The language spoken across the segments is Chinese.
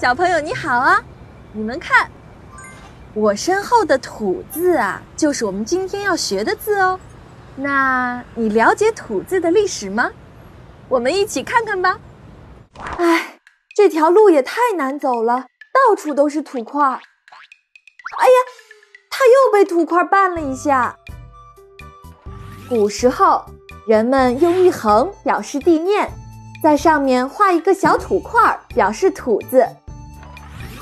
小朋友你好啊！你们看，我身后的“土”字啊，就是我们今天要学的字哦。那你了解“土”字的历史吗？我们一起看看吧。哎，这条路也太难走了，到处都是土块。哎呀，它又被土块绊了一下。古时候，人们用一横表示地面，在上面画一个小土块，表示土字。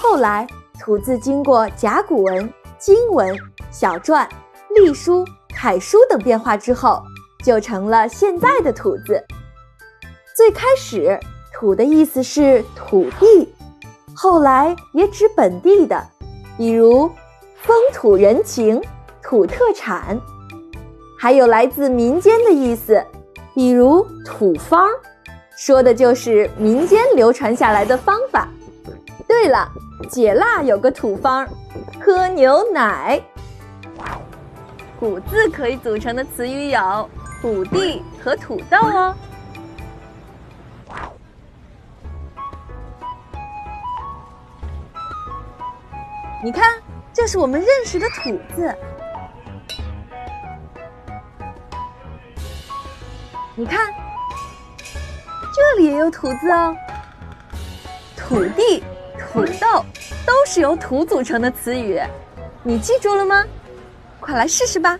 后来，土字经过甲骨文、金文、小篆、隶书、楷书等变化之后，就成了现在的土字。最开始，土的意思是土地，后来也指本地的，比如风土人情、土特产。还有来自民间的意思，比如土方，说的就是民间流传下来的方法。对了，解辣有个土方，喝牛奶。古字可以组成的词语有土地和土豆哦。你看，这是我们认识的土字。你看，这里也有土字哦。土地、土豆都是由土组成的词语，你记住了吗？快来试试吧。